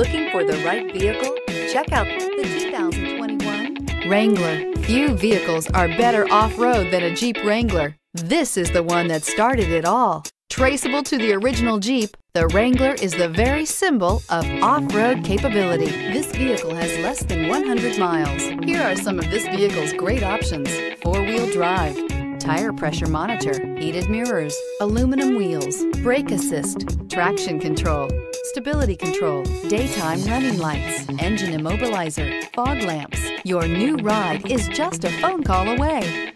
Looking for the right vehicle? Check out the 2021 Wrangler. Few vehicles are better off-road than a Jeep Wrangler. This is the one that started it all. Traceable to the original Jeep, the Wrangler is the very symbol of off-road capability. This vehicle has less than 100 miles. Here are some of this vehicle's great options. Four-wheel drive, tire pressure monitor, heated mirrors, aluminum wheels, brake assist, traction control, stability control, daytime running lights, engine immobilizer, fog lamps. Your new ride is just a phone call away.